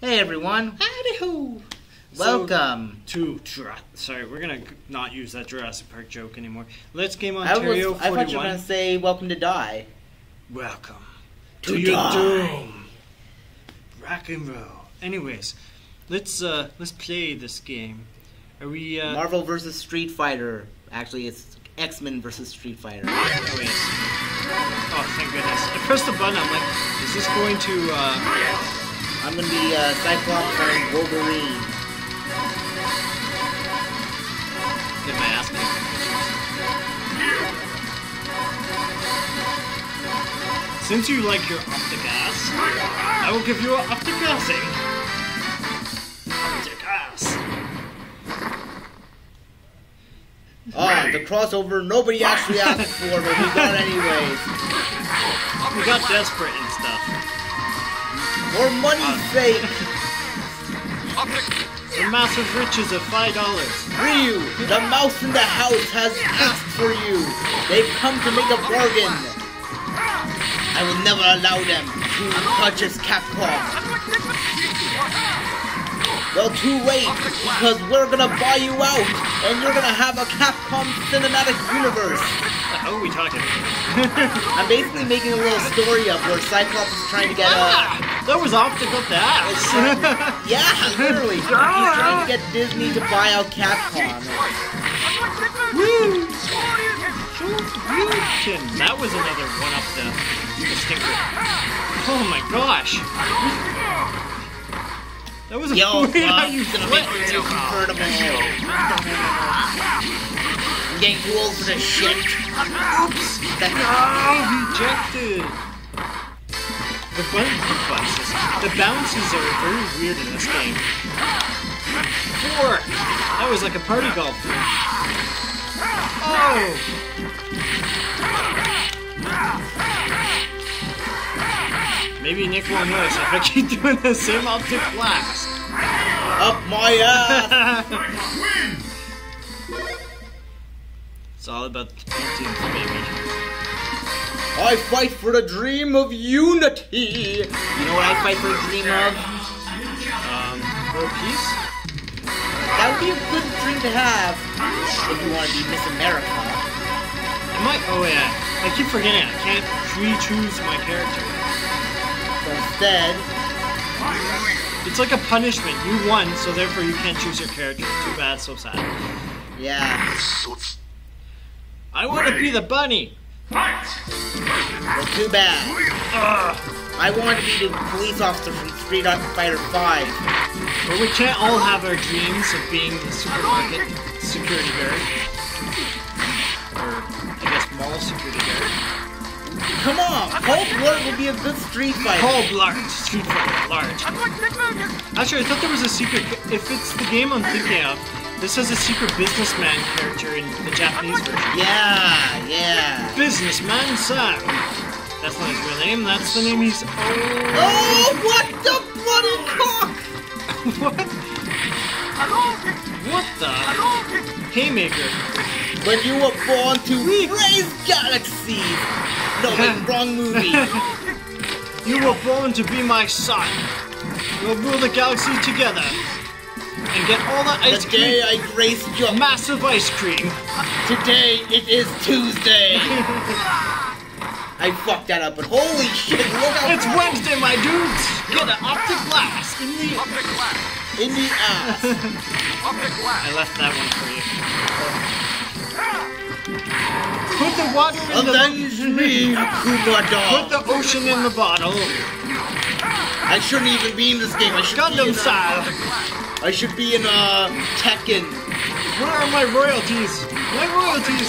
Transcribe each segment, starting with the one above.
Hey everyone, Howdy ho! welcome. To Jura- sorry, we're gonna not use that Jurassic Park joke anymore. Let's game Ontario I, was, Ontario I thought you were gonna say welcome to die. Welcome To to, your doom. Rock and roll. Anyways, let's uh let's play this game. Are we uh Marvel versus Street Fighter. Actually, it's X Men versus Street Fighter. oh, yes. Oh, thank goodness. I pressed the button, I'm like, is this going to uh I'm gonna be uh, Cyclops and Wolverine. get my ass kicked? Since you like your Optigas, I will give you an Optigasing. Optigas. Oh, the crossover nobody actually asked for, but we got anyways. We got desperate and stuff. For money's sake, The massive riches of five dollars. Ryu, the mouse in the house has asked for you. They've come to make a bargain. I will never allow them to purchase Capcom. Well, too late, because we're gonna buy you out, and you're gonna have a Capcom cinematic universe. What are we talking? I'm basically making a little story up where Cyclops is trying to get a. That was optical ass. Yeah, literally. He's trying to get Disney to buy out Capcom. Woo! That was another one up the, the stinker. Oh my gosh. That was a Yo, weird how Bob, you gonna make you convertible. I'm getting too old for this shit. Oops. That, Oh, rejected. The button bounces. The bounces are very weird in this game. Four. That was like a party golf. Oh. Maybe Nick will notice if I keep doing the same optic blast. up my ass. It's all about the paintings, baby. I fight for a dream of unity. You know what I fight for a dream of? Um, world peace? That would be a good dream to have if you want to be Miss America. I might. Oh yeah. I keep forgetting. I can't re-choose my character. So instead, It's like a punishment. You won, so therefore you can't choose your character. Too bad. So sad. yeah. I want to be the bunny. Well, too bad. I want to be the police officer from Street Fighter 5. But we can't all have our dreams of being the supermarket security guard. Or I guess mall security guard. Come on, Cold Blood would be a good Street Fighter. Cold large. Street fighter large. Actually, I thought there was a secret. If it's the game I'm thinking of, this has a secret businessman character in the Japanese version. Yeah, yeah. Businessman Sam. That's not his real name. That's the name he's. Oh, Oh, what the bloody cock! what? What the? Haymaker. When you were born to raise galaxies. No, wait, wrong movie. You were born to be my son. We'll rule the galaxy together and get all the ice The day cream. I graced your Massive ice cream. Today it is Tuesday. I fucked that up, but holy shit, look how It's Wednesday, my dudes. Get an optic blast in the. in the ass. I left that one for you. Put the water in the. Avenge me, Kuma Put the ocean in the bottle. I shouldn't even be in this game. I should be Gundam in, style. I should be in uh Tekken. Where are my royalties? My royalties.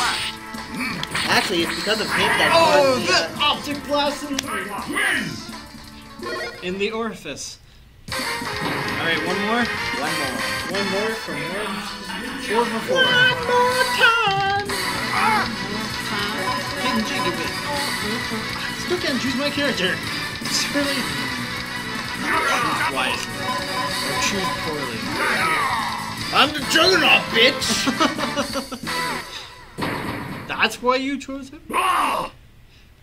Actually, it's because of him that Oh, the the, optic blast in the, in the orifice. All right, one more. uh, one more. One more for more. Four for four. One more time. Getting jiggy with. Still can't choose my character. It's really. Wisely. Or choose poorly. I'm the Juggernaut, bitch. That's why you chose him? Ah!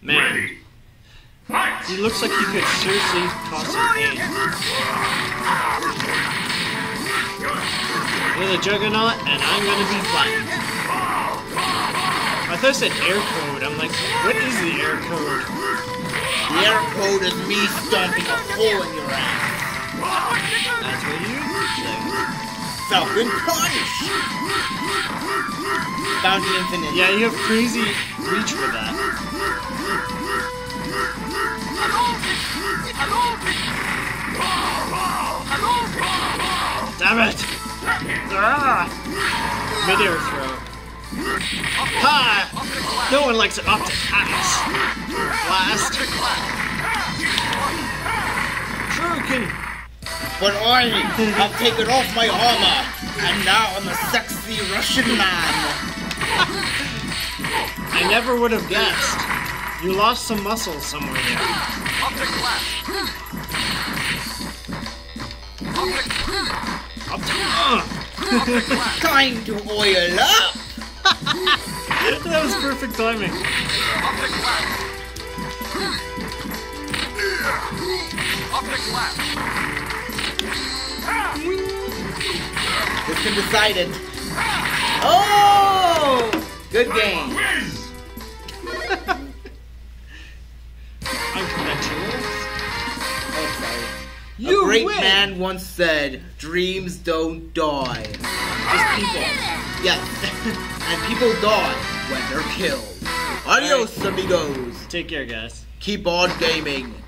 Man. He looks like he could seriously toss some pain. You're the Juggernaut, and I'm gonna be flattened. I thought it said air code. I'm like, what is the air code? The air code is me stomping a hole in your ass. That's what you think. Falcon Punch! Bounty Infinite. Yeah, you have crazy reach for that. Damn it! Ah! Mid-air throw. Ha! No one likes an optic axe. But I have taken off my armor, and now I'm a sexy Russian man. I never would have guessed. You lost some muscle somewhere there. Optic. Ugh. Time to oil up! that was perfect timing. It's been decided. Oh! Good game. Unconventional. Oh, sorry. You a great win. man once said, dreams don't die. Just people. Yes, and people die when they're killed. Adios, amigos. Take care, guys. Keep on gaming.